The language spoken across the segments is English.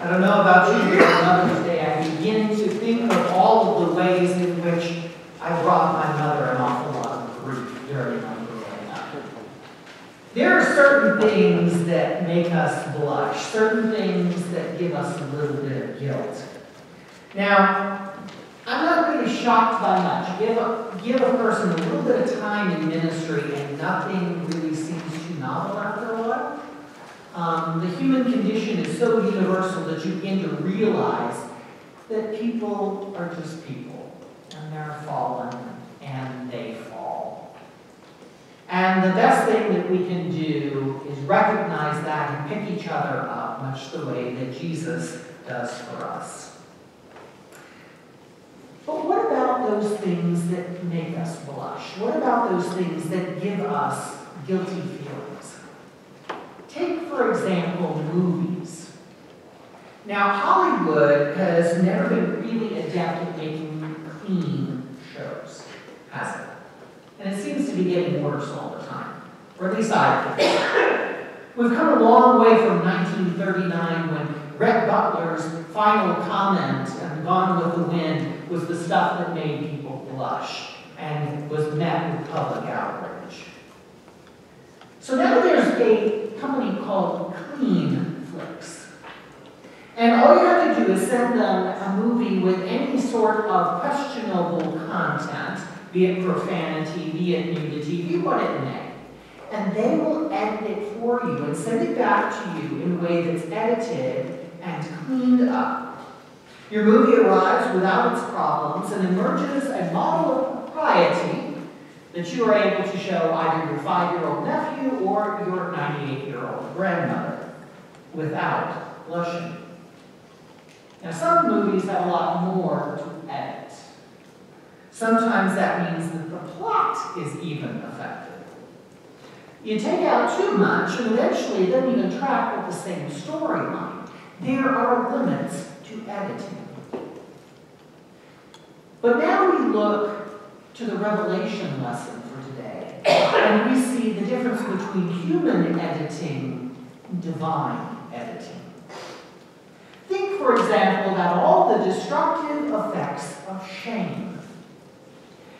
I don't know about you, but on Mother's Day, I begin to think of all of the ways in which I brought my mother an awful lot of grief during my growing up. There are certain things that make us blush, certain things that give us a little bit of guilt. Now, I'm not really shocked by much. Give a, give a person a little bit of time in ministry and nothing really seems too novel after a while. Um, the human condition is so universal that you begin to realize that people are just people and they're fallen and they fall. And the best thing that we can do is recognize that and pick each other up, much the way that Jesus does for us. But what about those things that make us blush? What about those things that give us guilty feelings? Take, for example. Now, Hollywood has never been really adept at making clean shows, has it? And it seems to be getting worse all the time, or at least I think. We've come a long way from 1939 when Rhett Butler's final comment and Gone with the Wind was the stuff that made people blush and was met with public outrage. So now there's a company called Clean. And all you have to do is send them a movie with any sort of questionable content, be it profanity, be it nudity, be what it may. And they will edit it for you and send it back to you in a way that's edited and cleaned up. Your movie arrives without its problems and emerges a model of propriety that you are able to show either your five-year-old nephew or your 98-year-old grandmother without blushing. Now, some movies have a lot more to edit. Sometimes that means that the plot is even affected. You take out too much, and eventually it doesn't even track with the same storyline. There are limits to editing. But now we look to the Revelation lesson for today, and we see the difference between human editing and divine editing. For example, about all the destructive effects of shame.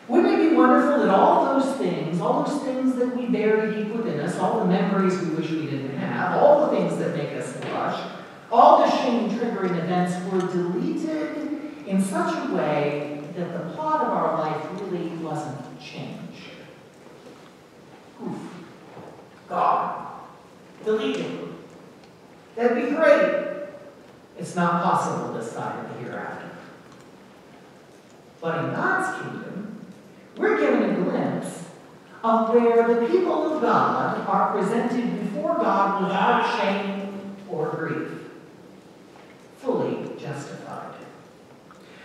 Wouldn't it be wonderful that all those things, all those things that we bury deep within us, all the memories we wish we didn't have, all the things that make us blush, all the shame-triggering events were deleted in such a way that the plot of our life really wasn't changed. Oof. God. Deleted. That'd be great. It's not possible this side of the hereafter. But in God's kingdom, we're given a glimpse of where the people of God are presented before God without shame or grief, fully justified.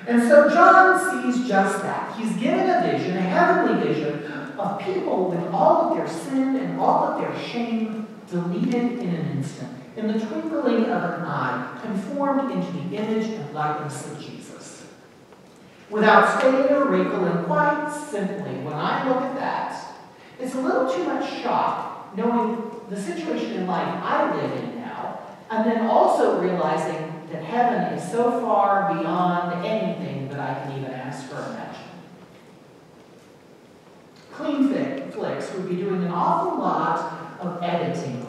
And so John sees just that. He's given a vision, a heavenly vision, of people with all of their sin and all of their shame deleted in an instant, in the twinkling of an eye, conformed into the image and likeness of Jesus. Without stain or wrinkle, and quite simply, when I look at that, it's a little too much shock knowing the situation in life I live in now, and then also realizing that heaven is so far beyond anything that I can even ask or imagine. Clean Flicks would be doing an awful lot of editing.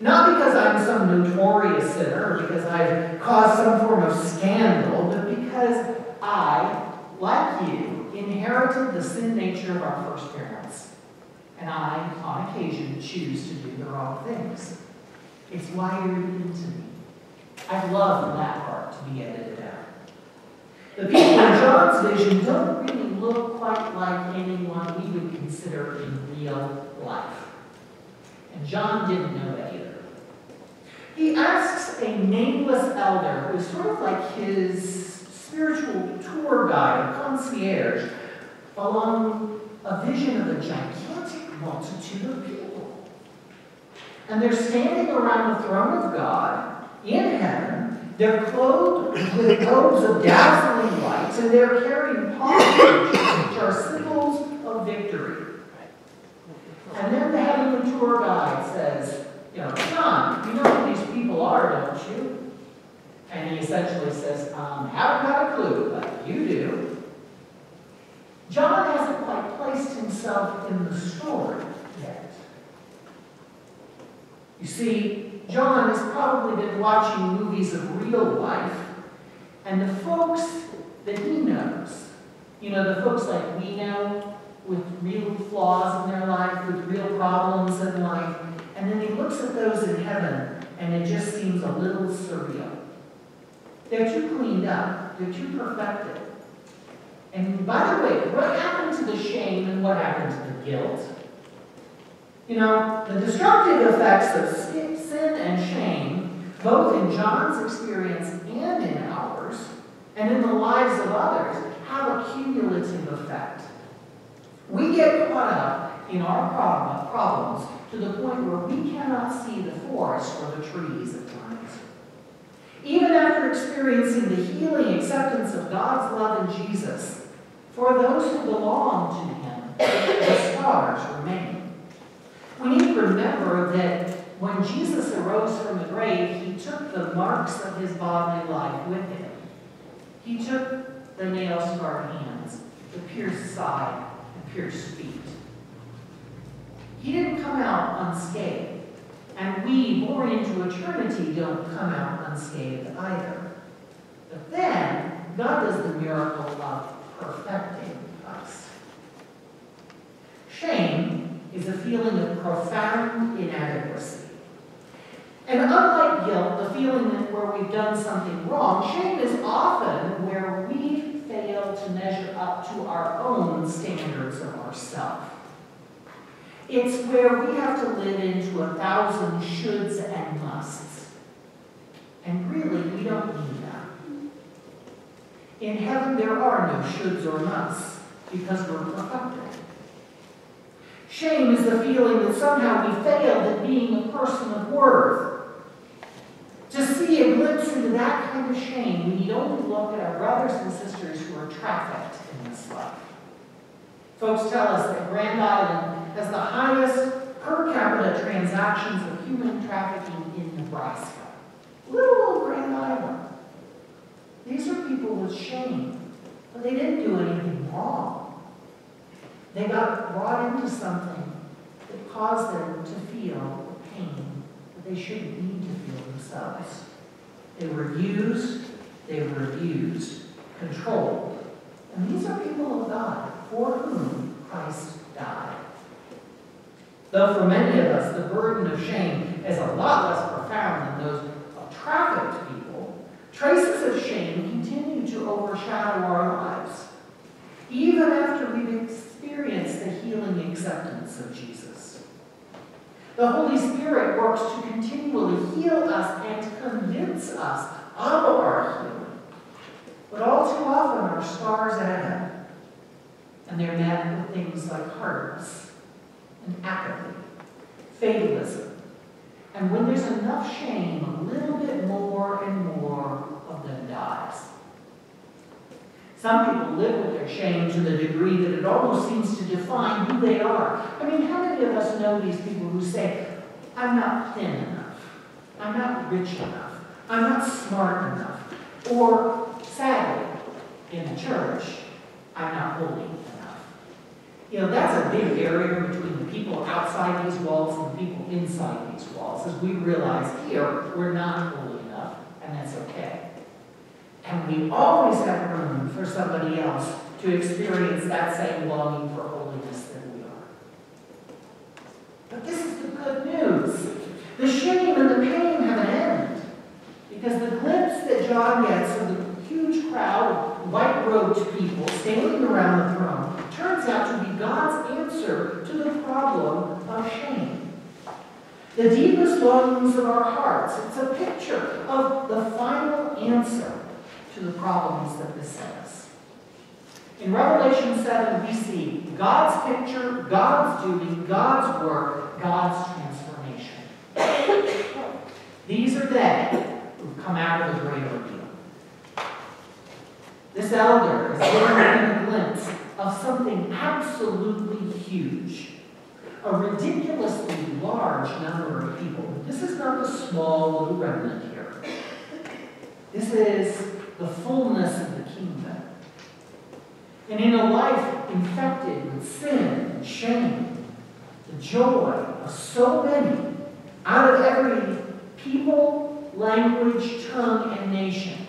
Not because I'm some notorious sinner, or because I've caused some form of scandal, but because I, like you, inherited the sin nature of our first parents. And I, on occasion, choose to do the wrong things. It's wired into me. I'd love that part to be edited out. The people in John's vision don't really look quite like anyone we would consider in real life. And John didn't know that. He asks a nameless elder, who is sort of like his spiritual tour guide or concierge, along a vision of a gigantic multitude of people. And they're standing around the throne of God in heaven. They're clothed with robes of dazzling light, and they're carrying palm branches, which are symbols of victory. And then the heavenly tour guide says, you know, John, you know who these people are, don't you? And he essentially says, um, haven't got a clue, but you do. John hasn't quite placed himself in the story yet. You see, John has probably been watching movies of real life, and the folks that he knows, you know, the folks like we know, with real flaws in their life, with real problems in life, and then he looks at those in heaven, and it just seems a little surreal. They're too cleaned up, they're too perfected. And by the way, what happened to the shame and what happened to the guilt? You know, the destructive effects of sin and shame, both in John's experience and in ours, and in the lives of others, have a cumulative effect. We get caught up in our problem, problems to the point where we cannot see the forest or the trees at times. Even after experiencing the healing acceptance of God's love in Jesus, for those who belong to Him, the scars remain. We need to remember that when Jesus arose from the grave, He took the marks of His bodily life with Him. He took the nail-scarred hands, the pierced side, and pierced feet. He didn't come out unscathed. And we, born into eternity, don't come out unscathed either. But then, God does the miracle of perfecting us. Shame is a feeling of profound inadequacy. And unlike guilt, the feeling that where we've done something wrong, shame is often where we fail to measure up to our own standards of ourselves. It's where we have to live into a thousand shoulds and musts. And really, we don't need that. In heaven, there are no shoulds or musts because we're perfected. Shame is the feeling that somehow we failed at being a person of worth. To see a glimpse into that kind of shame, we need only look at our brothers and sisters who are trafficked in this life. Folks tell us that Grand Island has the highest per capita transactions of human trafficking in Nebraska. Little old Grand Island. These are people with shame, but they didn't do anything wrong. They got brought into something that caused them to feel pain that they shouldn't need to feel themselves. They were used, they were abused, controlled. And these are people of God for whom Christ died. Though for many of us, the burden of shame is a lot less profound than those of trafficked people, traces of shame continue to overshadow our lives, even after we've experienced the healing acceptance of Jesus. The Holy Spirit works to continually heal us and convince us of our healing. But all too often, our scars add up and they're met with things like hardness and apathy, fatalism. And when there's enough shame, a little bit more and more of them dies. Some people live with their shame to the degree that it almost seems to define who they are. I mean, how many of us know these people who say, I'm not thin enough, I'm not rich enough, I'm not smart enough, or sadly, in the church, I'm not holy you know, that's a big barrier between the people outside these walls and the people inside these walls, as we realize here, we're not holy enough, and that's okay. And we always have room for somebody else to experience that same longing for holiness that we are. But this is the good news. The shame and the pain have an end. Because the glimpse that John gets of the huge crowd of white-robed people standing around the throne turns out to be God's answer to the problem of shame. The deepest longings of our hearts. It's a picture of the final answer to the problems that beset us. In Revelation 7, we see God's picture, God's duty, God's work, God's transformation. These are they who've come out of the great ordeal. This elder is giving a glimpse of something absolutely huge. A ridiculously large number of people. This is not a small little remnant here. This is the fullness of the kingdom. And in a life infected with sin and shame, the joy of so many out of every people, language, tongue, and nation.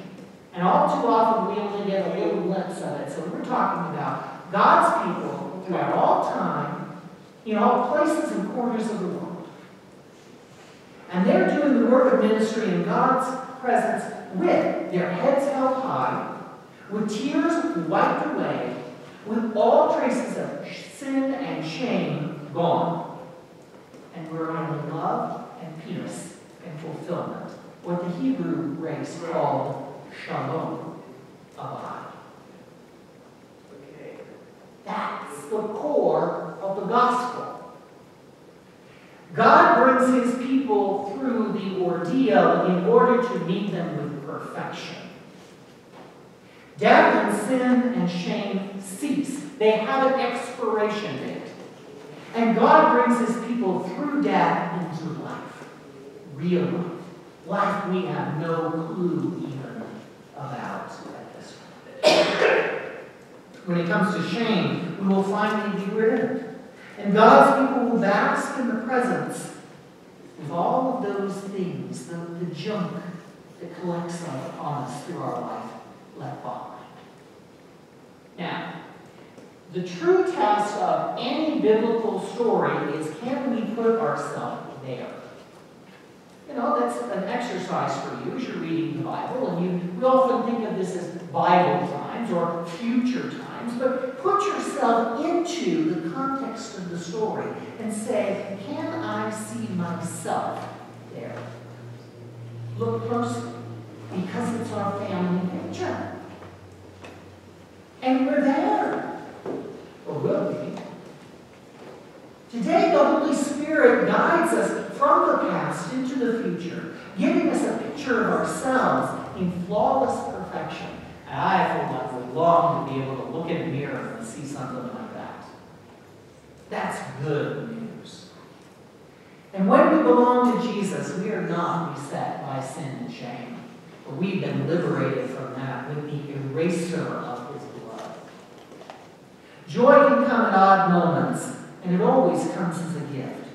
And all too often we only get a little glimpse of it. So we're talking about God's people throughout all time, in all places and corners of the world. And they're doing the work of ministry in God's presence with their heads held high, with tears wiped away, with all traces of sin and shame gone. And we're on love and peace and fulfillment, what the Hebrew race called shalom abide. That's the core of the gospel. God brings his people through the ordeal in order to meet them with perfection. Death and sin and shame cease. They have an expiration date. And God brings his people through death into life. Real life. Life we have no clue even about at this point. When it comes to shame, we will finally be rid of. And God's people will bask in the presence of all of those things, the, the junk that collects upon us through our life left behind. Now, the true test of any biblical story is can we put ourselves there? You know, that's an exercise for you as you're reading the Bible, and you we often think of this as Bible times or future times, but put yourself into the context of the story and say, can I see myself there? Look closely, because it's our family picture. And we're there, or will be. Today, the Holy Spirit guides us from the past into the future, giving us a picture of ourselves in flawless perfection. And I, for one, would long to be able to look in a mirror and see something like that. That's good news. And when we belong to Jesus, we are not beset by sin and shame. We've been liberated from that with the eraser of his blood. Joy can come at odd moments and it always comes as a gift.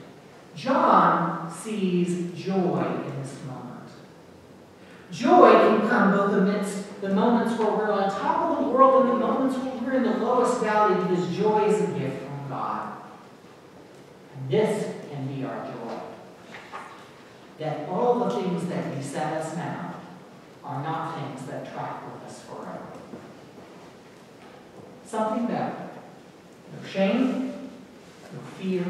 John sees joy in this moment. Joy can come both amidst the moments where we're on top of the world and the moments when we're in the lowest valley because joy is a gift from God. And this can be our joy. That all the things that beset us now are not things that track with us forever. Something better. No shame, no fear,